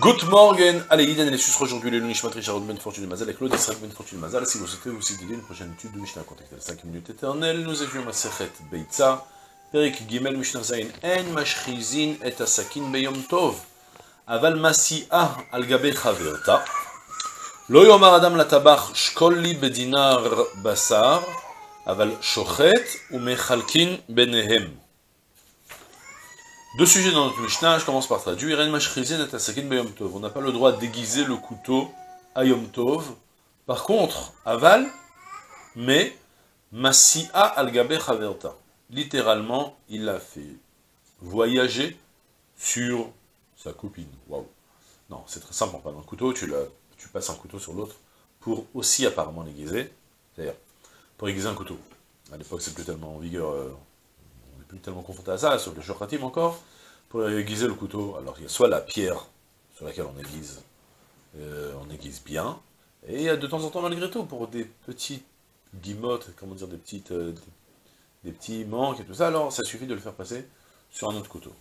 Good morning, allez, Iden et les sucres aujourd'hui, les Lunishmat Richard Ben Fortune Mazal et Claude Esrak Ben Fortune Mazal. Si vous souhaitez vous aussi une prochaine étude de Mishnah contactez les 5 minutes éternelles. Nous avions ma Sechet Beitza, Perik Gimel Mishnah Zain, En Mashchizin et Asakin Beyom Tov, Aval Masi'a al Gabe Chaverta. Lo Yomar Adam Latabach Shkolli Bedinar Basar, Aval Shochet ou Mechalkin Benehem. Deux sujets dans notre Mishnah, je commence par traduire. On n'a pas le droit d'aiguiser le couteau à Yom Tov. Par contre, aval, mais Masi'a al gabe chaverta. Littéralement, il l'a fait voyager sur sa copine. Waouh. Non, c'est très simple, pas dans le couteau, tu, tu passes un couteau sur l'autre pour aussi apparemment l'aiguiser. C'est-à-dire, pour aiguiser un couteau. À l'époque, c'est plus tellement en vigueur. Euh, tellement confronté à ça, sur le shochatim encore, pour aiguiser le couteau. Alors il y a soit la pierre sur laquelle on aiguise, euh, on aiguise bien, et il y a de temps en temps malgré tout, pour des petites guimottes, comment dire, des petites, euh, des, petits manques et tout ça, alors ça suffit de le faire passer sur un autre couteau.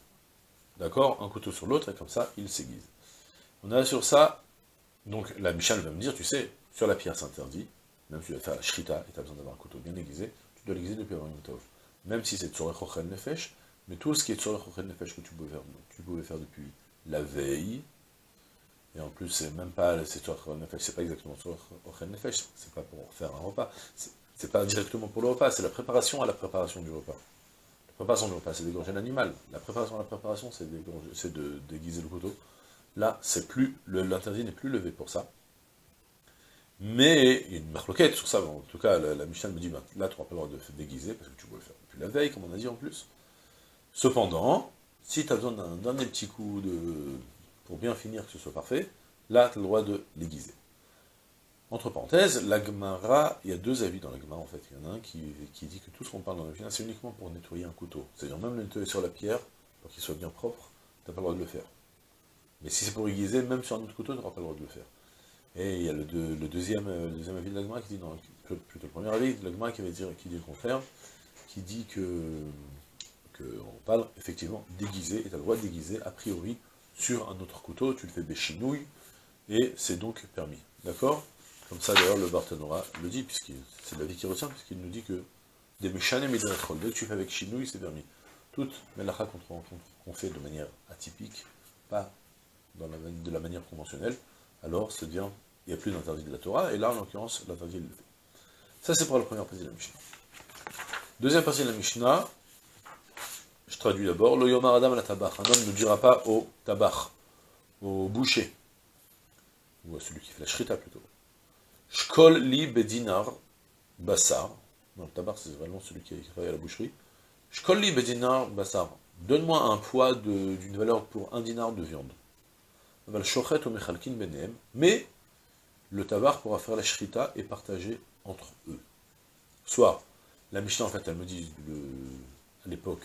D'accord? Un couteau sur l'autre, et comme ça, il s'aiguise. On a sur ça, donc la Michal va me dire, tu sais, sur la pierre c'est interdit, même si tu vas faire la shrita et tu as besoin d'avoir un couteau bien aiguisé, tu dois l'aiguiser depuis avoir une tov même si c'est Tzorech Ochel Nefesh, mais tout ce qui est Tzorech Ochel Nefesh que tu pouvais, faire, tu pouvais faire depuis la veille, et en plus, c'est même pas, c'est Nefesh, c'est pas exactement Ochel Nefesh, c'est pas pour faire un repas, c'est pas directement pour le repas, c'est la préparation à la préparation du repas. La préparation du repas, c'est d'égorger l'animal. La préparation à la préparation, c'est de déguiser le couteau. Là, c'est plus, l'interdit n'est plus levé pour ça. Mais il y a une marloquette sur ça, en tout cas, la, la me dit, ben, là, tu n'auras pas le droit de déguiser, parce que tu pouvais le faire depuis la veille, comme on a dit en plus. Cependant, si tu as besoin d'un dernier petit coup de, pour bien finir, que ce soit parfait, là, tu as le droit de l'aiguiser. Entre parenthèses, l'agmara, il y a deux avis dans l'agmara en fait. Il y en a un qui, dit que tout ce qu'on parle dans la c'est uniquement pour nettoyer un couteau. C'est-à-dire même le nettoyer sur la pierre, pour qu'il soit bien propre, tu n'as pas le droit de le faire. Mais si c'est pour aiguiser, même sur un autre couteau, tu n'auras pas le droit de le faire. Et il y a le, deuxième, euh, deuxième avis de l'Agma qui dit, non, plutôt le premier avis de l'Agma qui, qui dit le contraire, qui dit que, on parle effectivement déguisé, et tu as le droit de déguiser a priori sur un autre couteau, tu le fais béchinouille, et c'est donc permis. D'accord? Comme ça d'ailleurs le Barthénora le dit, puisque c'est l'avis qui retient, puisqu'il nous dit que des méchanes et des dès que tu fais avec chinouille, c'est permis. Toute melacha qu'on fait de manière atypique, pas dans la, de la manière conventionnelle, alors c'est bien, il n'y a plus d'interdit de la Torah, et là, en l'occurrence, l'interdit est le fait. Ça, c'est pour la première partie de la Mishnah. Deuxième partie de la Mishnah, je traduis d'abord, le Yomar Adam la tabach. Un homme ne dira pas au tabach, au boucher, ou à celui qui fait la shrita plutôt. Shkol li bedinar basar. Non, le tabach, c'est vraiment celui qui travaille à la boucherie. Shkol li bedinar basar. Donne-moi un poids d'une valeur pour un dinar de viande mais le tabar pourra faire la shrita et partager entre eux. Soit, la Mishnah, en fait, elle me dit, à l'époque,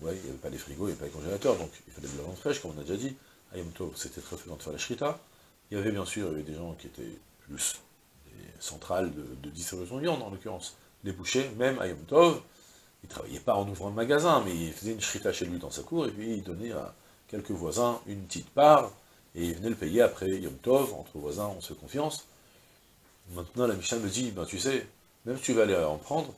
ouais, il n'y avait pas les frigos, il n'y avait pas les congélateurs, donc il fallait de la fraîche, comme on a déjà dit. À Yom c'était très fréquent de faire la shrita. Il y avait bien sûr des gens qui étaient plus centrales de, distribution de viande, en l'occurrence. Les bouchers, même à Tov, il ne travaillait pas en ouvrant le magasin, mais il faisait une shrita chez lui dans sa cour, et puis il donnait à quelques voisins une petite part, et ils venaient le payer après Yom Tov, entre voisins, on se fait confiance. Maintenant, la Mishnah me dit, ben tu sais, même si tu vas aller en prendre,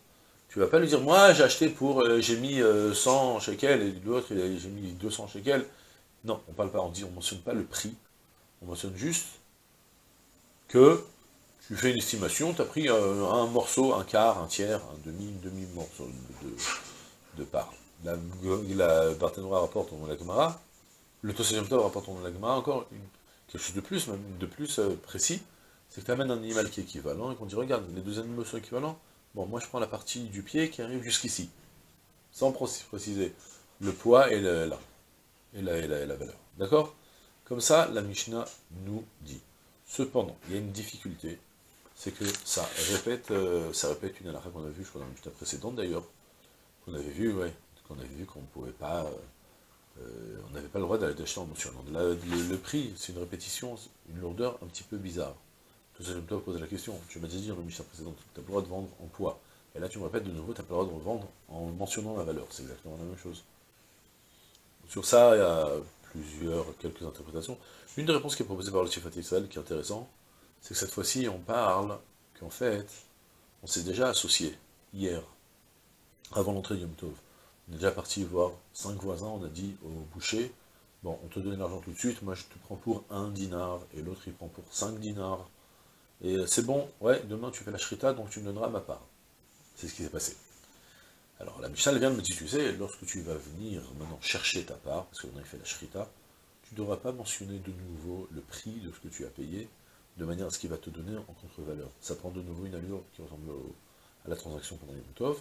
tu vas pas lui dire, moi j'ai acheté pour, euh, j'ai mis 100 euh, shekels, et l'autre j'ai mis 200 shekels. Non, on parle pas, on dit, on mentionne pas le prix, on mentionne juste que tu fais une estimation, tu as pris euh, un morceau, un quart, un tiers, un demi, une demi-morceau de, part. La, la rapporte au Gemara, le Tosayom Tov rapporte dans l'Agma encore quelque chose de plus, même de plus euh, précis, c'est que tu amènes un animal qui est équivalent et qu'on dit, regarde, les deux animaux sont équivalents, bon, moi je prends la partie du pied qui arrive jusqu'ici, sans préciser le poids et, la, et, la, et, la, valeur. D'accord? Comme ça, la Mishnah nous dit. Cependant, il y a une difficulté, c'est que ça répète, euh, ça répète une halakha qu'on a vue, je crois, dans la Mishnah précédente d'ailleurs, qu'on avait vu, ouais, qu'on avait vu qu'on ne pouvait pas... Euh, pas le droit d'acheter en mentionnant. le, prix, c'est une répétition, une lourdeur un petit peu bizarre. Tout ça, je me dois poser la question. Tu m'as dit dans le mission précédent, tu n'as pas le droit de vendre en poids. Et là, tu me répètes de nouveau, tu n'as pas le droit de vendre en mentionnant la valeur. C'est exactement la même chose. Sur ça, il y a plusieurs, quelques interprétations. Une des réponses qui est proposée par le Tifat Israël, qui est intéressant, c'est que cette fois-ci, on parle qu'en fait, on s'est déjà associé, hier, avant l'entrée du Yom Tov. On est déjà parti voir cinq voisins, on a dit au boucher, bon, on te donne l'argent tout de suite, moi je te prends pour un dinar, et l'autre il prend pour cinq dinars, et c'est bon, ouais, demain tu fais la shrita, donc tu me donneras ma part. C'est ce qui s'est passé. Alors la Mishnah vient de me dire, tu sais, lorsque tu vas venir maintenant chercher ta part, parce qu'on a fait la shrita, tu ne devras pas mentionner de nouveau le prix de ce que tu as payé, de manière à ce qu'il va te donner en contre-valeur. Ça prend de nouveau une allure qui ressemble à la transaction pendant les Tov.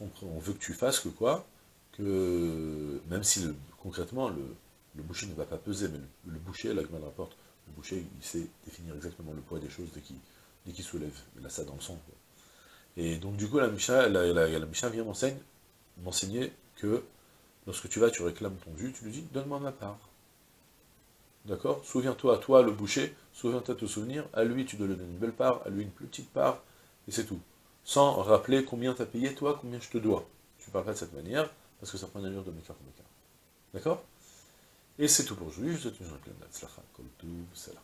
On veut que tu fasses que quoi? Que même si concrètement le, boucher ne va pas peser, mais le, boucher, la grande rapporte, le boucher il sait définir exactement le poids des choses dès qu'il soulève. Il a ça dans le sang. Et donc du coup, la Misha, la, la, vient m'enseigner que lorsque tu vas, tu réclames ton dû, tu lui dis, donne-moi ma part. D'accord? Souviens-toi, à toi, le boucher, souviens-toi de te souvenir, à lui, tu dois lui donner une belle part, à lui une petite part, et c'est tout. Sans rappeler combien tu as payé, toi, combien je te dois. Tu parles pas de cette manière, parce que ça prend une allure de mécart D'accord? Et c'est tout pour aujourd'hui, je vous souhaite une journée pleine d'Atzlacha, Kol Salam.